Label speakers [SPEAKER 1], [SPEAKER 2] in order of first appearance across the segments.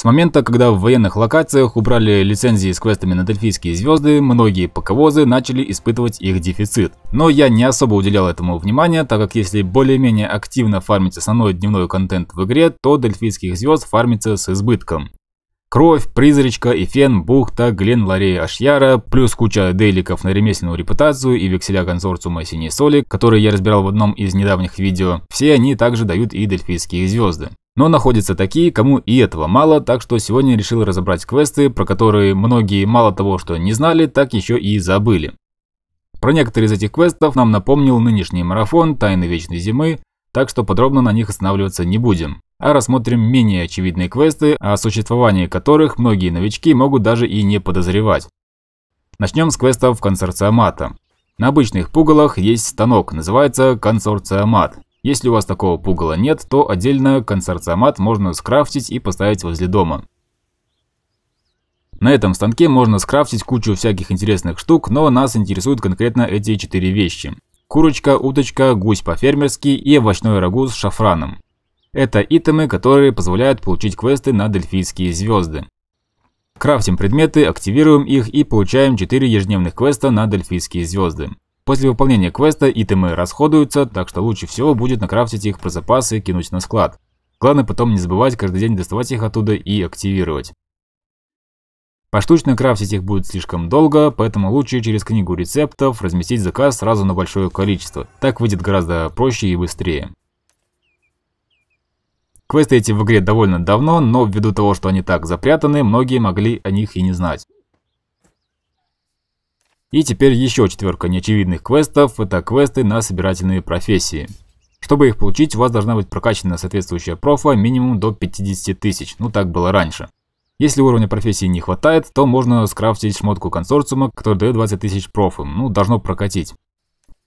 [SPEAKER 1] С момента, когда в военных локациях убрали лицензии с квестами на дельфийские звезды, многие ПКВозы начали испытывать их дефицит. Но я не особо уделял этому внимания, так как если более-менее активно фармить основной дневной контент в игре, то дельфийских звезд фармится с избытком. Кровь, Призрачка, Эфен, Бухта, Глен, Ларея, Ашьяра, плюс куча дейликов на ремесленную репутацию и векселя консорциума Синей Соли, которые я разбирал в одном из недавних видео, все они также дают и дельфийские звезды. Но находятся такие, кому и этого мало, так что сегодня решил разобрать квесты, про которые многие мало того, что не знали, так еще и забыли. Про некоторые из этих квестов нам напомнил нынешний марафон «Тайны Вечной Зимы», так что подробно на них останавливаться не будем, а рассмотрим менее очевидные квесты, о существовании которых многие новички могут даже и не подозревать. Начнем с квестов консорциамата. На обычных пугалах есть станок, называется консорциамат. Если у вас такого пугала нет, то отдельно консорциамат можно скрафтить и поставить возле дома. На этом станке можно скрафтить кучу всяких интересных штук, но нас интересуют конкретно эти четыре вещи. Курочка, уточка, гусь по-фермерски и овощной рагу с шафраном. Это итемы, которые позволяют получить квесты на дельфийские звезды. Крафтим предметы, активируем их и получаем 4 ежедневных квеста на дельфийские звезды. После выполнения квеста итемы расходуются, так что лучше всего будет накрафтить их про запасы и кинуть на склад. Главное потом не забывать каждый день доставать их оттуда и активировать. Поштучно крафтить их будет слишком долго, поэтому лучше через книгу рецептов разместить заказ сразу на большое количество. Так выйдет гораздо проще и быстрее. Квесты эти в игре довольно давно, но ввиду того, что они так запрятаны, многие могли о них и не знать. И теперь еще четверка неочевидных квестов – это квесты на собирательные профессии. Чтобы их получить, у вас должна быть прокачана соответствующая профа минимум до 50 тысяч, ну так было раньше. Если уровня профессии не хватает, то можно скрафтить шмотку консорциума, который дает 20 тысяч профы, ну должно прокатить.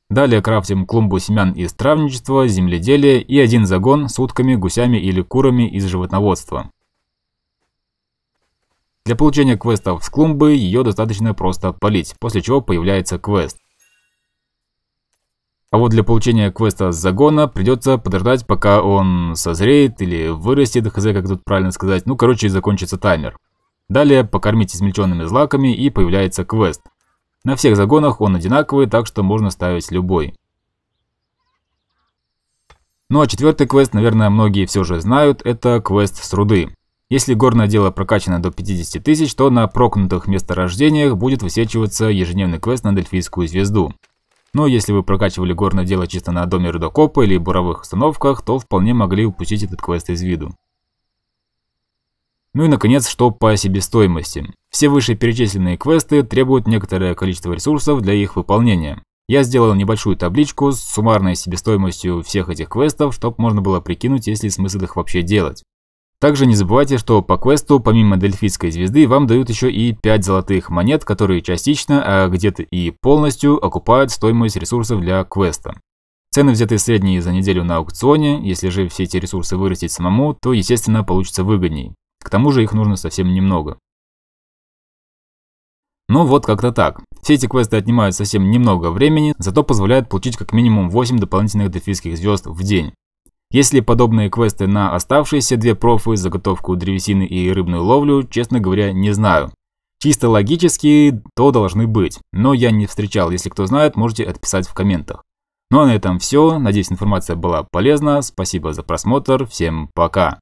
[SPEAKER 1] Далее крафтим клумбу семян из травничества, земледелия и один загон с утками, гусями или курами из животноводства. Для получения квестов с клумбы ее достаточно просто полить, после чего появляется квест. А вот для получения квеста с загона придется подождать, пока он созреет или вырастет, хз, как тут правильно сказать. Ну, короче, закончится таймер. Далее покормить измельченными злаками и появляется квест. На всех загонах он одинаковый, так что можно ставить любой. Ну а четвертый квест, наверное, многие все же знают, это квест с руды. Если горное дело прокачано до 50 тысяч, то на прокнутых месторождениях будет высвечиваться ежедневный квест на Дельфийскую звезду. Но если вы прокачивали горное дело чисто на доме рудокопа или буровых установках, то вполне могли упустить этот квест из виду. Ну и наконец, что по себестоимости. Все вышеперечисленные квесты требуют некоторое количество ресурсов для их выполнения. Я сделал небольшую табличку с суммарной себестоимостью всех этих квестов, чтобы можно было прикинуть, есть ли смысл их вообще делать. Также не забывайте, что по квесту, помимо Дельфийской звезды, вам дают еще и 5 золотых монет, которые частично, а где-то и полностью окупают стоимость ресурсов для квеста. Цены взяты средние за неделю на аукционе, если же все эти ресурсы вырастить самому, то естественно получится выгодней. К тому же их нужно совсем немного. Ну вот как-то так. Все эти квесты отнимают совсем немного времени, зато позволяют получить как минимум 8 дополнительных дельфийских звезд в день. Если подобные квесты на оставшиеся две профы, заготовку древесины и рыбную ловлю, честно говоря, не знаю. Чисто логически, то должны быть, но я не встречал, если кто знает, можете отписать в комментах. Ну а на этом все, надеюсь информация была полезна, спасибо за просмотр, всем пока.